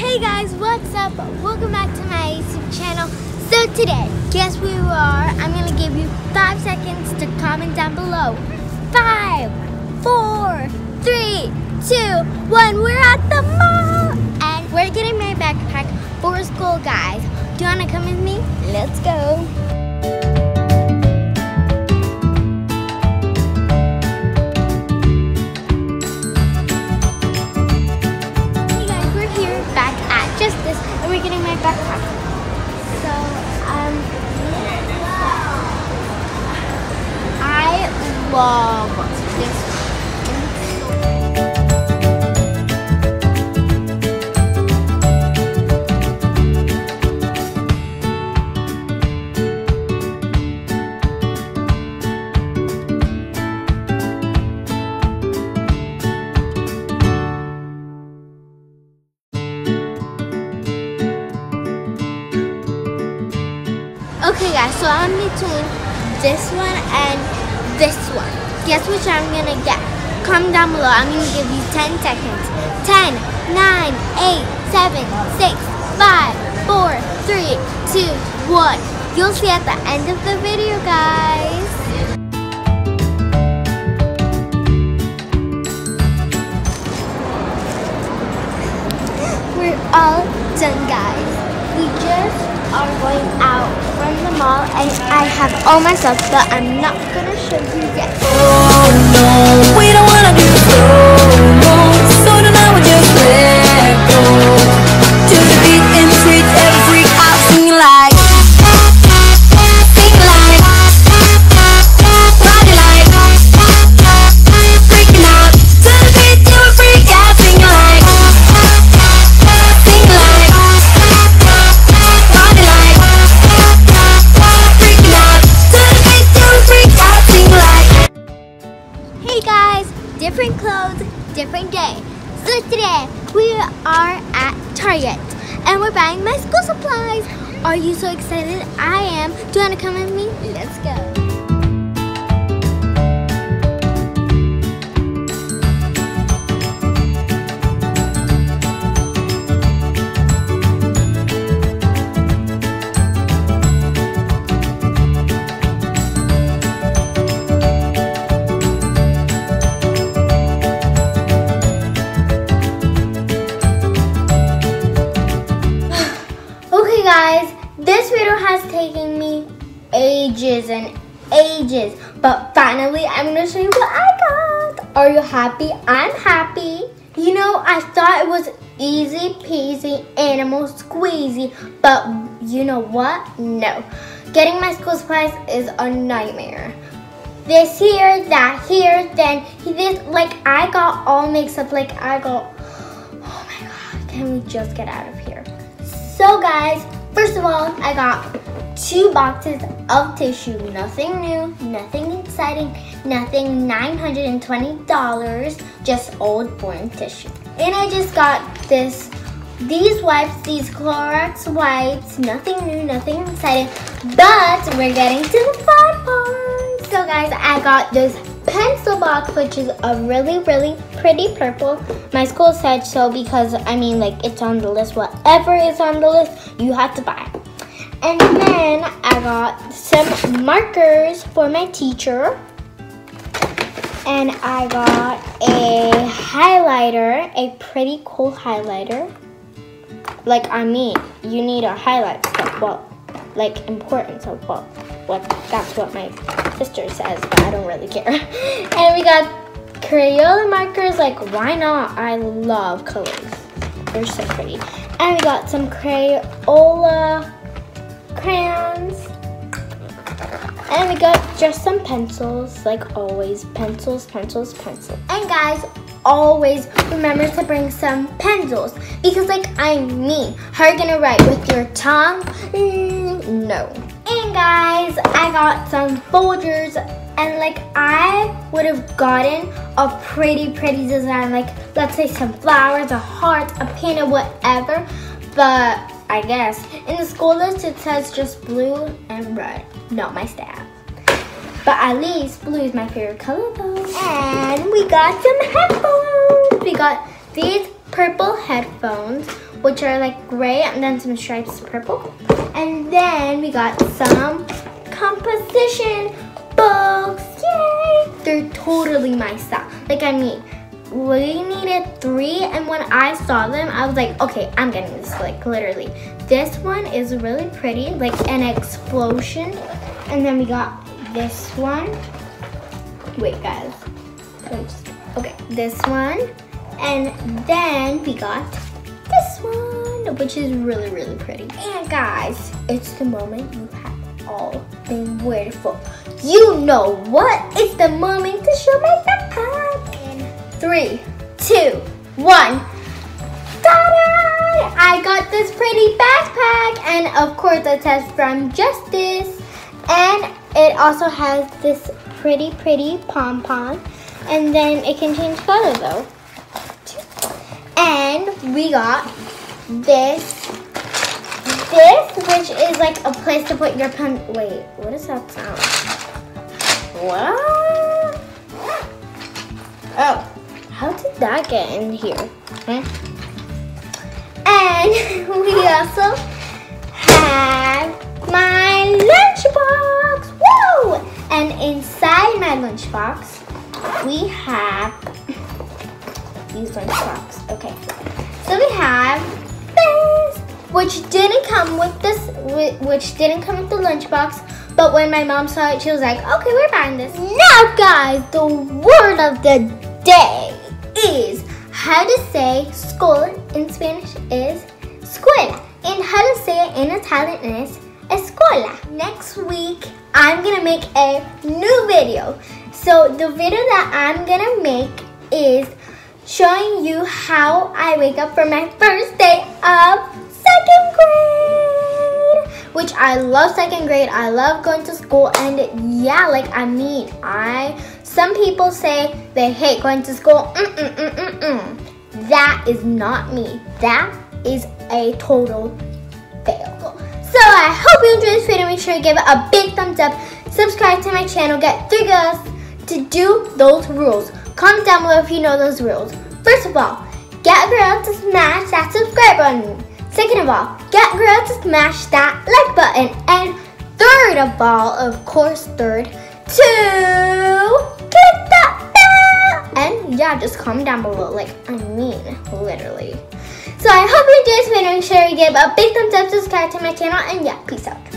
Hey guys, what's up? Welcome back to my YouTube channel. So today, guess where we are? I'm gonna give you five seconds to comment down below. Five, four, three, two, one. We're at the mall, and we're getting my backpack for school, guys. Do you wanna come with me? Let's go. Justice, and we're getting my backpack. So, um, I love this. Okay guys, so I'm between this one and this one. Guess which I'm gonna get? Comment down below. I'm gonna give you 10 seconds. 10, 9, 8, 7, 6, 5, 4, 3, 2, 1. You'll see at the end of the video, guys. We're all done, guys. We just are going out from the mall, and I have all my stuff, but I'm not gonna show you yet. Oh no, We don't wanna do So today we are at Target and we're buying my school supplies. Are you so excited? I am. Do you want to come with me? Let's go. Ages and ages, but finally I'm gonna show you what I got. Are you happy? I'm happy. You know, I thought it was easy peasy animal squeezy, but you know what? No. Getting my school supplies is a nightmare. This here, that here, then this, like I got all mixed up, like I got, oh my god, can we just get out of here? So guys, first of all, I got two boxes of tissue. Nothing new, nothing exciting, nothing $920, just old boring tissue. And I just got this, these wipes, these Clorox wipes, nothing new, nothing exciting, but we're getting to the fun part. So guys, I got this pencil box, which is a really, really pretty purple. My school said so because, I mean, like, it's on the list. Whatever is on the list, you have to buy. And then I got some markers for my teacher. And I got a highlighter, a pretty cool highlighter. Like, I mean, you need a highlight stuff. Well, like, important so well, what, that's what my sister says, but I don't really care. and we got Crayola markers, like, why not? I love colors. They're so pretty. And we got some Crayola crayons. And we got just some pencils, like always. Pencils, pencils, pencils. And guys, always remember to bring some pencils. Because like I'm me. How are you gonna write with your tongue? Mm, no. And guys, I got some folders and like I would have gotten a pretty, pretty design. Like let's say some flowers, a heart, a panda, whatever. But I guess. In the school list, it says just blue and red, not my staff. But at least blue is my favorite color though. And we got some headphones. We got these purple headphones which are like gray, and then some stripes purple. And then we got some composition books. Yay! They're totally my style. Like I mean, we needed three, and when I saw them, I was like, okay, I'm getting this. Like literally, this one is really pretty, like an explosion. And then we got this one. Wait, guys. Okay, this one. And then we got this one, which is really, really pretty. And guys, it's the moment you have all been waiting for. You know what? It's the moment to show my three, two, one. Ta-da! I got this pretty backpack, and of course it says from Justice. And it also has this pretty, pretty pom-pom. And then it can change color though. And we got this, this, which is like a place to put your pen. Wait, what does that sound? What? Oh, that get in here? Hmm? And we also have my lunchbox. Whoa! And inside my lunchbox, we have these lunchbox. Okay, so we have this, which didn't come with this, which didn't come with the lunchbox. But when my mom saw it, she was like, "Okay, we're buying this." Now, guys, the word of the day is how to say school in Spanish is escuela and how to say it in Italian is escuela. Next week, I'm gonna make a new video. So the video that I'm gonna make is showing you how I wake up for my first day of second grade. Which I love second grade. I love going to school and yeah, like I mean, I some people say they hate going to school. Mm -mm -mm -mm -mm. That is not me. That is a total fail. So I hope you enjoyed this video. Make sure you give it a big thumbs up. Subscribe to my channel. Get three girls to do those rules. Comment down below if you know those rules. First of all, get a girl to smash that subscribe button. Second of all, get a girl to smash that like button. And third of all, of course, third, to yeah, just comment down below. Like, I mean, literally. So I hope you enjoyed this video. Make sure you give a big thumbs up, subscribe to my channel, and yeah, peace out.